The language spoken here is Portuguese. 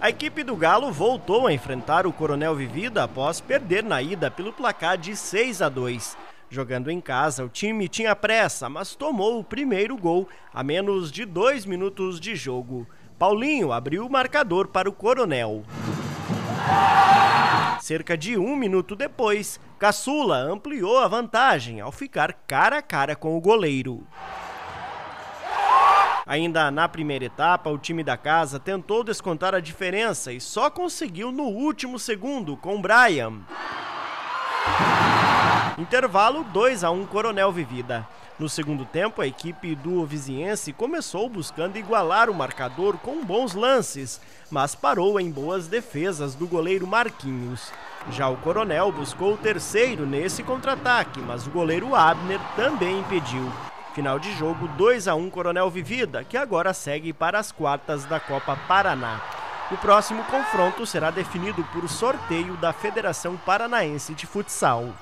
A equipe do Galo voltou a enfrentar o Coronel Vivida após perder na ida pelo placar de 6 a 2. Jogando em casa, o time tinha pressa, mas tomou o primeiro gol a menos de dois minutos de jogo. Paulinho abriu o marcador para o Coronel. Cerca de um minuto depois, Caçula ampliou a vantagem ao ficar cara a cara com o goleiro. Ainda na primeira etapa, o time da casa tentou descontar a diferença e só conseguiu no último segundo com Brian. Intervalo 2 a 1 Coronel Vivida. No segundo tempo, a equipe do Viziense começou buscando igualar o marcador com bons lances, mas parou em boas defesas do goleiro Marquinhos. Já o Coronel buscou o terceiro nesse contra-ataque, mas o goleiro Abner também impediu. Final de jogo 2 a 1 Coronel Vivida, que agora segue para as quartas da Copa Paraná. O próximo confronto será definido por sorteio da Federação Paranaense de Futsal.